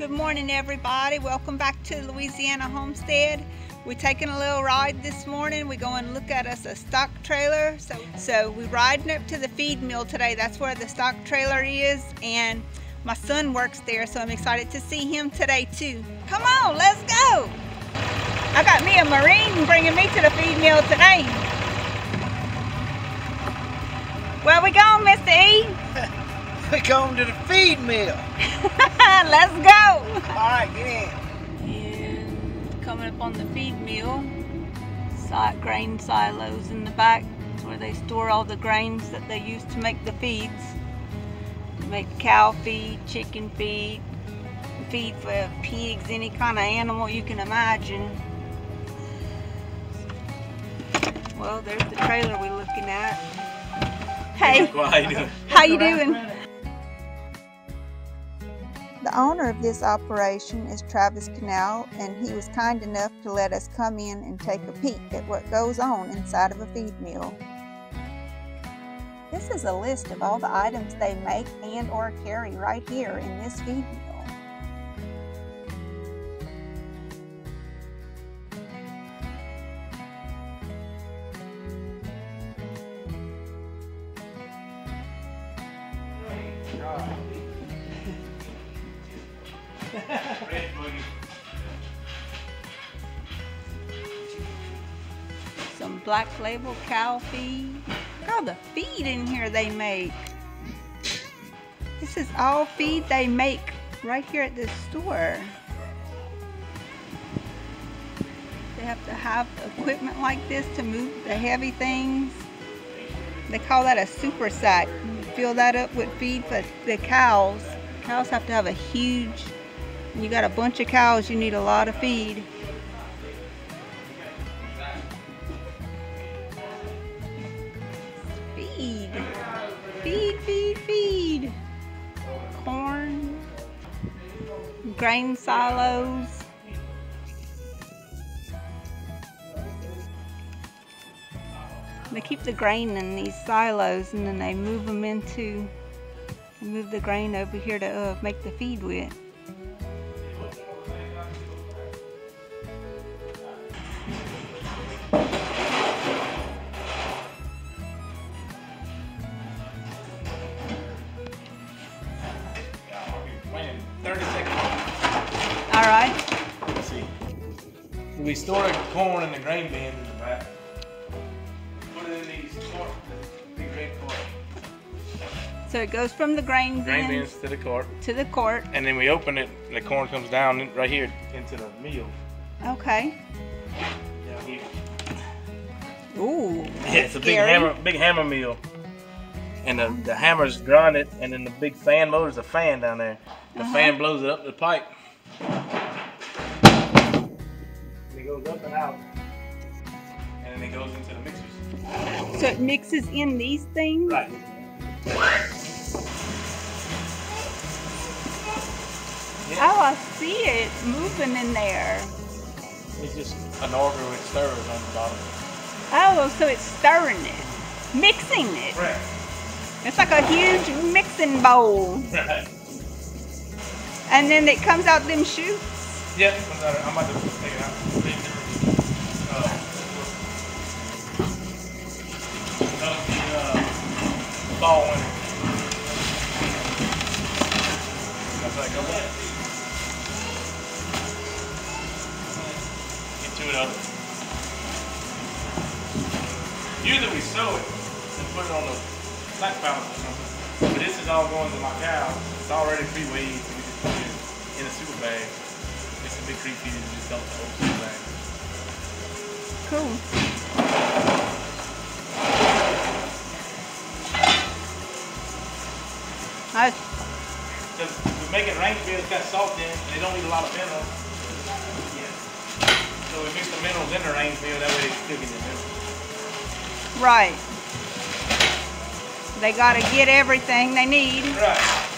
Good morning, everybody. Welcome back to Louisiana Homestead. We're taking a little ride this morning. We're going to look at us a stock trailer. So, so we're riding up to the feed mill today. That's where the stock trailer is. And my son works there, so I'm excited to see him today too. Come on, let's go. I got me a Marine bringing me to the feed mill today. Where we going, Mr. E? We're going to the feed mill. let's go. All right, get in. And coming up on the feed mill, side grain silos in the back where they store all the grains that they use to make the feeds. Make cow feed, chicken feed, feed for pigs, any kind of animal you can imagine. Well, there's the trailer we're looking at. Hey, How you doing? The owner of this operation is Travis Canal, and he was kind enough to let us come in and take a peek at what goes on inside of a feed mill. This is a list of all the items they make and or carry right here in this feed mill. Some black label cow feed. Look all the feed in here they make. This is all feed they make right here at this store. They have to have equipment like this to move the heavy things. They call that a super sack. You fill that up with feed for the cows. Cows have to have a huge, you got a bunch of cows, you need a lot of feed. Feed. Feed, feed, feed. Corn. Grain silos. They keep the grain in these silos and then they move them into, move the grain over here to uh, make the feed with. So we store the corn in the grain bin in the back. Put it in these cart, the big red cart. So it goes from the grain Grain bins bins to the cart. to the cart. And then we open it, and the corn comes down right here into the mill. Okay. Down here. Ooh. Yeah, it's a big scary. hammer, big hammer mill. And the, the hammers grind it, and then the big fan motor's a fan down there. The Uh-huh. fan blows it up the pipe. Goes up and out. And then it goes into the mixers. So it mixes in these things? Right. Oh, I see it moving in there. It's just an auger with stirrers on the bottom. Oh, so it's stirring it, mixing it. Right. It's like a huge mixing bowl. Right. And then it comes out them shoots. Yeah, I'm about to- I'm about to take it out. Uh, that'll be, uh, fall winter. That's like, okay. Get to it up. Usually we sew it and put it on the flat pallet or something. But this is all going to my cow. It's already pre-weighed. So we just put it in a super bag. It's a big creep feed and just dump the whole super bag. Cool. Because we make it rain beer, it's got salt in it, and they don't need a lot of minerals. So we mix the minerals in the rain beer, that way it's cooking the minerals. Right. They gotta get everything they need. Right.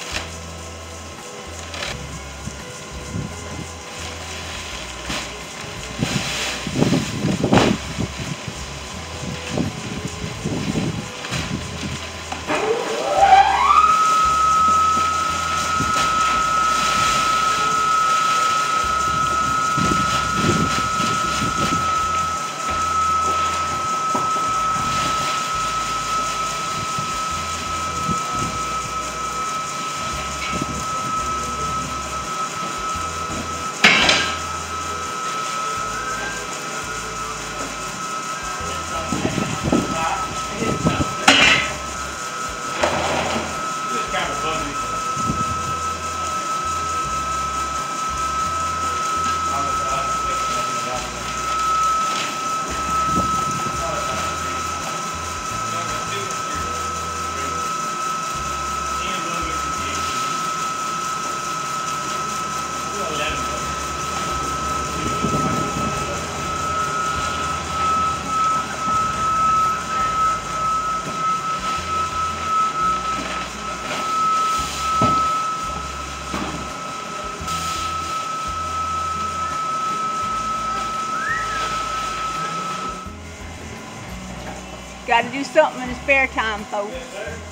Got to do something in the spare time, folks.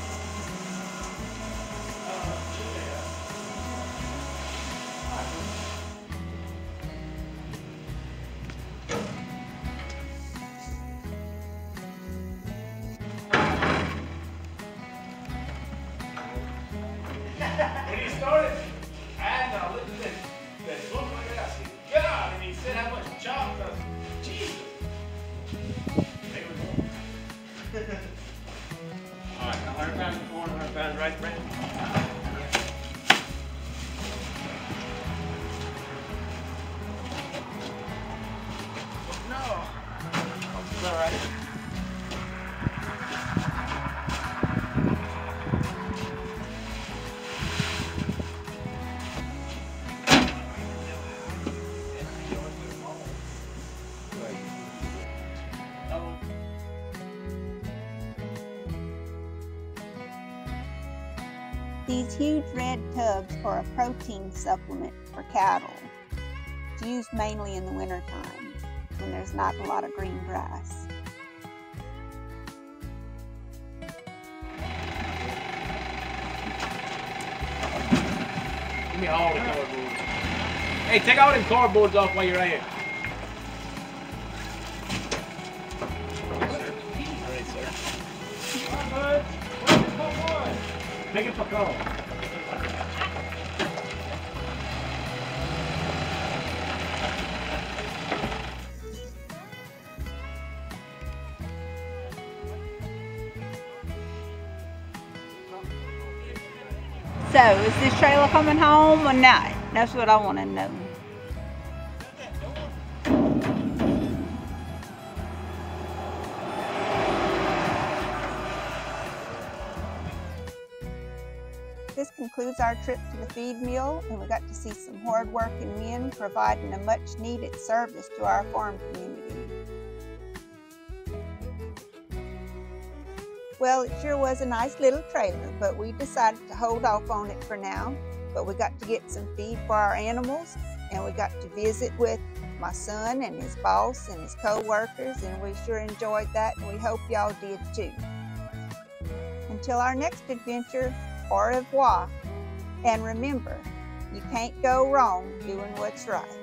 These huge red tubs are a protein supplement for cattle. It's used mainly in the wintertime when there's not a lot of green grass. Me all the cardboard. Hey, take all them cardboards off while you're at it. All right, sir. Make it for call. So, is this trailer coming home or not? That's what I want to know. This concludes our trip to the feed mill, and we got to see some hard-working men providing a much-needed service to our farm community. Well, it sure was a nice little trailer, but we decided to hold off on it for now. But we got to get some feed for our animals, and we got to visit with my son and his boss and his co-workers, and we sure enjoyed that, and we hope y'all did too. Until our next adventure, au revoir. And remember, you can't go wrong doing what's right.